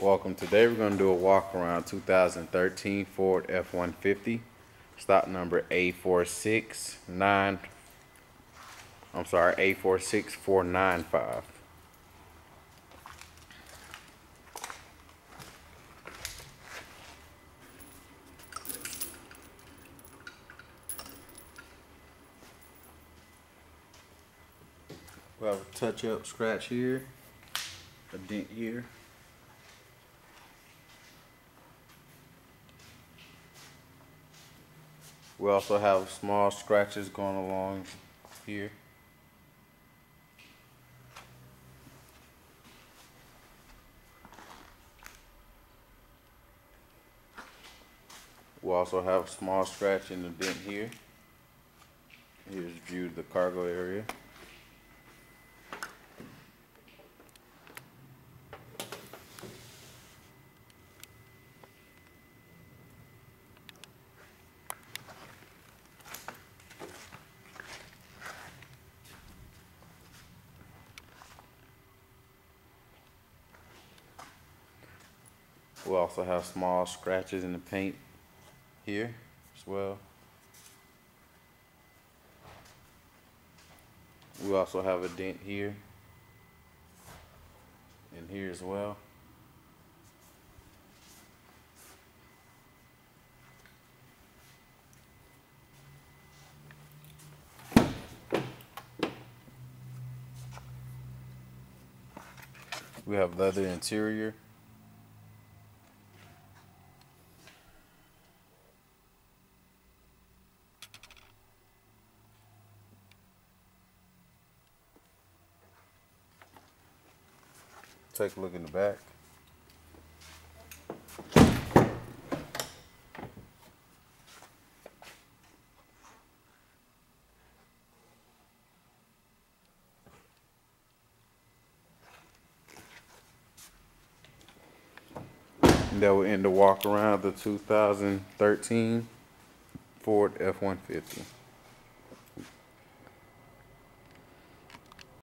Welcome. Today we're going to do a walk around 2013 Ford F-150. Stock number A469. I'm sorry, A46495. We have a touch up scratch here, a dent here. We also have small scratches going along here. We also have a small scratch in the dent here. Here's a view the cargo area. We also have small scratches in the paint here as well. We also have a dent here and here as well. We have leather interior. Take a look in the back. And that will end the walk around the 2013 Ford F-150.